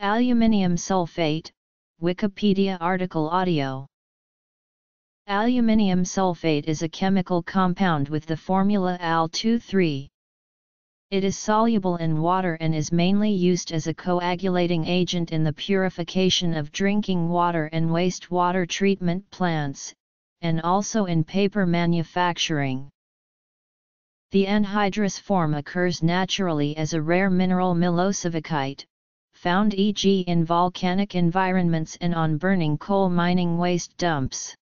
Aluminium sulfate, Wikipedia article audio. Aluminium sulfate is a chemical compound with the formula Al2,3. It is soluble in water and is mainly used as a coagulating agent in the purification of drinking water and wastewater treatment plants, and also in paper manufacturing. The anhydrous form occurs naturally as a rare mineral millosevichite, found e.g. in volcanic environments and on burning coal mining waste dumps.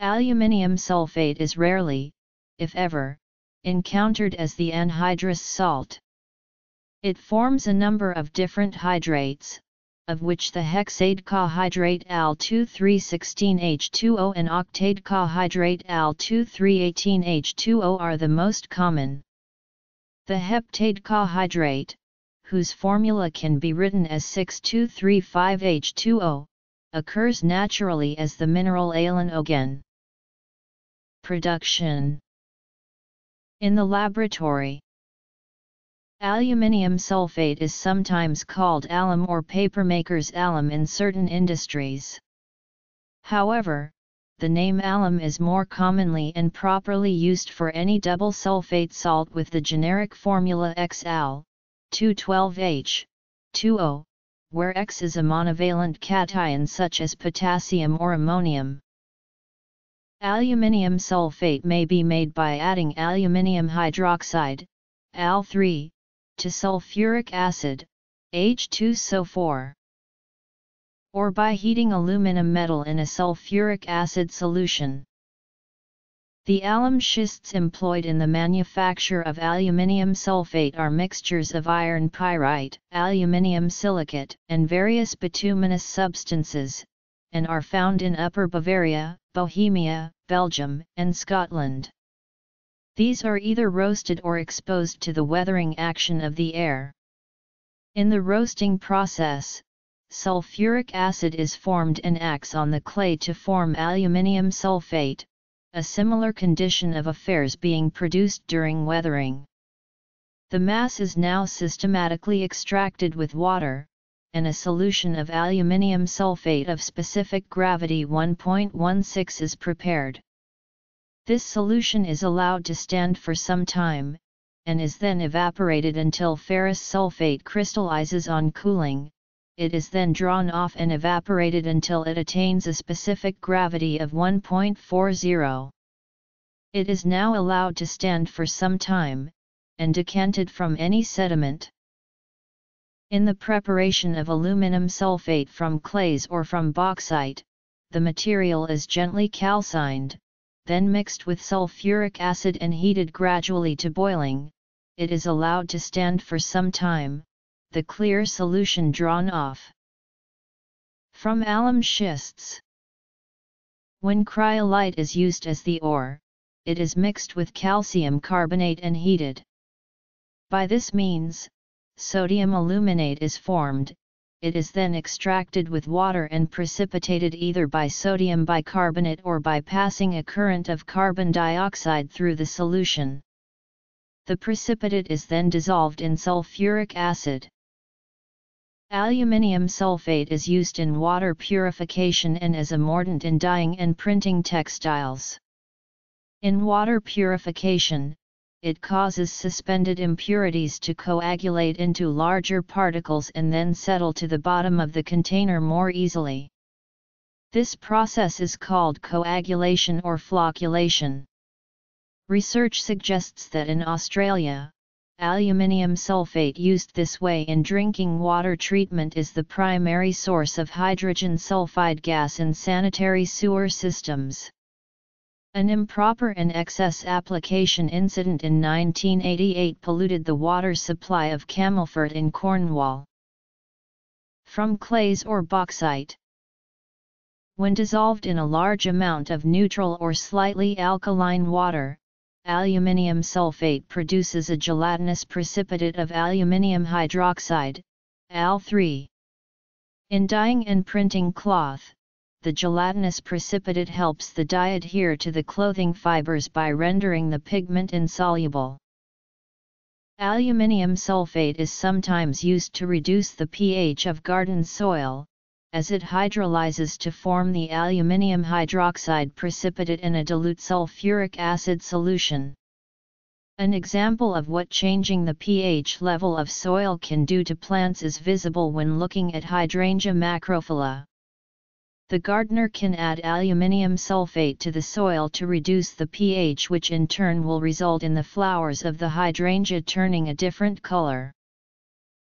Aluminium sulfate is rarely, if ever, encountered as the anhydrous salt. It forms a number of different hydrates, of which the hexadecahydrate Al2,316H2O and octadecahydrate Al2,318H2O are the most common. The heptadecahydrate, whose formula can be written as 6235H2O, occurs naturally as the mineral alunogen. Production In the laboratory Aluminium sulfate is sometimes called alum or papermaker's alum in certain industries. However, the name alum is more commonly and properly used for any double sulfate salt with the generic formula XAL, 212H, 2O, where X is a monovalent cation such as potassium or ammonium. Aluminium sulfate may be made by adding aluminium hydroxide, Al3, to sulfuric acid, H2SO4. Or by heating aluminum metal in a sulfuric acid solution. The alum schists employed in the manufacture of aluminium sulfate are mixtures of iron pyrite, aluminium silicate, and various bituminous substances, and are found in Upper Bavaria, Bohemia, Belgium, and Scotland. These are either roasted or exposed to the weathering action of the air. In the roasting process, sulfuric acid is formed and acts on the clay to form aluminium sulfate, a similar condition of affairs being produced during weathering. The mass is now systematically extracted with water, and a solution of aluminium sulfate of specific gravity 1.16 is prepared. This solution is allowed to stand for some time, and is then evaporated until ferrous sulfate crystallizes on cooling, it is then drawn off and evaporated until it attains a specific gravity of 1.40. It is now allowed to stand for some time, and decanted from any sediment. In the preparation of aluminum sulfate from clays or from bauxite, the material is gently calcined, then mixed with sulfuric acid and heated gradually to boiling, it is allowed to stand for some time, the clear solution drawn off. From alum schists When cryolite is used as the ore, it is mixed with calcium carbonate and heated. By this means, sodium aluminate is formed, it is then extracted with water and precipitated either by sodium bicarbonate or by passing a current of carbon dioxide through the solution. The precipitate is then dissolved in sulfuric acid. Aluminium sulfate is used in water purification and as a mordant in dyeing and printing textiles. In water purification, it causes suspended impurities to coagulate into larger particles and then settle to the bottom of the container more easily. This process is called coagulation or flocculation. Research suggests that in Australia, Aluminium sulfate used this way in drinking water treatment is the primary source of hydrogen sulfide gas in sanitary sewer systems. An improper and excess application incident in 1988 polluted the water supply of Camelford in Cornwall. From clays or bauxite When dissolved in a large amount of neutral or slightly alkaline water, aluminium sulfate produces a gelatinous precipitate of aluminium hydroxide, Al3. In dyeing and printing cloth, the gelatinous precipitate helps the dye adhere to the clothing fibers by rendering the pigment insoluble. Aluminium sulfate is sometimes used to reduce the pH of garden soil, as it hydrolyzes to form the aluminium hydroxide precipitate in a dilute sulfuric acid solution. An example of what changing the pH level of soil can do to plants is visible when looking at Hydrangea macrophylla. The gardener can add aluminium sulfate to the soil to reduce the pH which in turn will result in the flowers of the hydrangea turning a different color.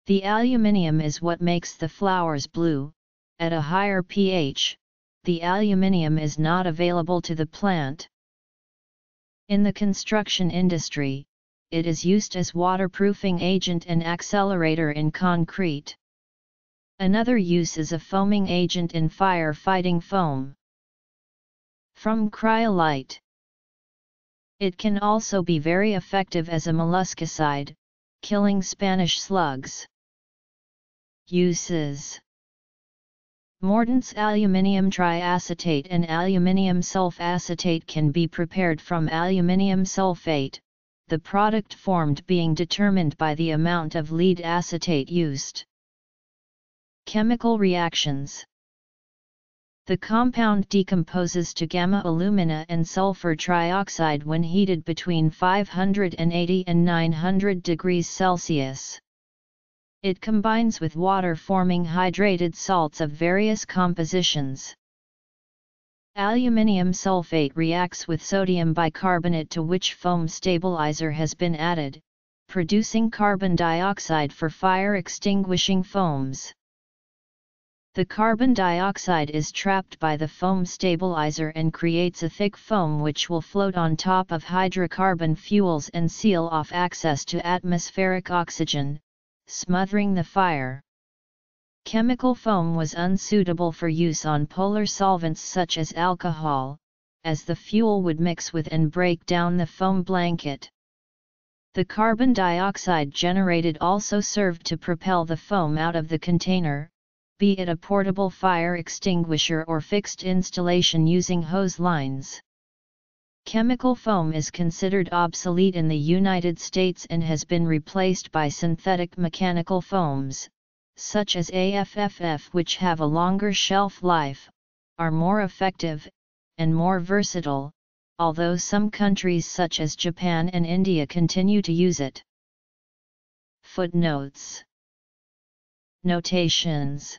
The aluminium is what makes the flowers blue, at a higher pH, the aluminium is not available to the plant. In the construction industry, it is used as waterproofing agent and accelerator in concrete. Another use is a foaming agent in fire-fighting foam. From cryolite It can also be very effective as a molluscicide, killing Spanish slugs. Uses Mordant's aluminium triacetate and aluminium sulfacetate can be prepared from aluminium sulfate, the product formed being determined by the amount of lead acetate used. Chemical reactions The compound decomposes to gamma alumina and sulfur trioxide when heated between 580 and 900 degrees Celsius. It combines with water forming hydrated salts of various compositions. Aluminium sulfate reacts with sodium bicarbonate to which foam stabilizer has been added, producing carbon dioxide for fire extinguishing foams. The carbon dioxide is trapped by the foam stabilizer and creates a thick foam which will float on top of hydrocarbon fuels and seal off access to atmospheric oxygen, smothering the fire. Chemical foam was unsuitable for use on polar solvents such as alcohol, as the fuel would mix with and break down the foam blanket. The carbon dioxide generated also served to propel the foam out of the container, be it a portable fire extinguisher or fixed installation using hose lines. Chemical foam is considered obsolete in the United States and has been replaced by synthetic mechanical foams, such as AFFF which have a longer shelf life, are more effective, and more versatile, although some countries such as Japan and India continue to use it. Footnotes Notations